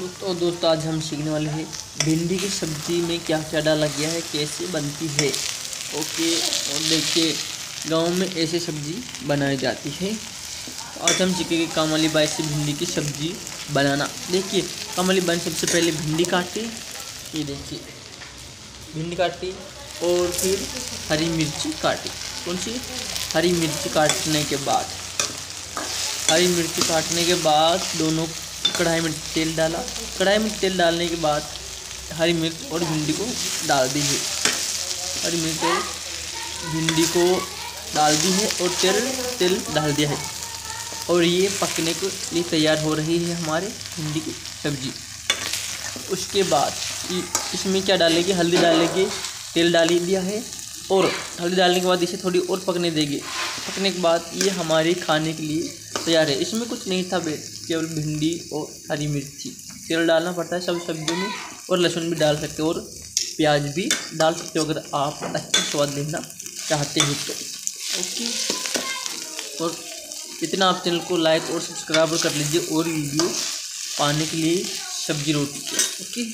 तो दोस्तों, आज हम सीखने वाले हैं भिंडी की सब्ज़ी में क्या क्या डाला गया है, कैसे बनती है। ओके, और देखिए, गाँव में ऐसे सब्ज़ी बनाई जाती है। तो आज हम सीखेंगे कामली बाई से भिंडी की सब्ज़ी बनाना। देखिए, कामली बाई सबसे पहले भिंडी काटी, ये देखिए, भिंडी काटी, और फिर हरी मिर्ची काटी। कौन सी? हरी मिर्ची काटने के बाद। हरी मिर्ची काटने के बाद दोनों कढ़ाई में तेल डाला। कढ़ाई में तेल डालने के बाद हरी मिर्च और भिंडी को डाल दी है। हरी मिर्च और भिंडी को डाल दी है और तेल तेल डाल दिया है। और ये पकने के लिए तैयार हो रही है हमारे भिंडी की सब्ज़ी। उसके बाद इसमें क्या डालेंगे? हल्दी डालेंगे, तेल डाल दिया है और हल्दी डालने के बाद इसे थोड़ी और पकने देंगे। पकने के बाद ये हमारे खाने के लिए तैयार है, इसमें कुछ नहीं था केवल भिंडी और हरी मिर्ची। तेल डालना पड़ता है सब सब्जियों में और लहसुन भी डाल सकते हो और प्याज भी डाल सकते हो अगर आप अच्छा स्वाद देना चाहते हो तो। ओके? और इतना आप चैनल को लाइक और सब्सक्राइब कर लीजिए और वीडियो पाने के लिए सब्ज़ी रोटी ओके?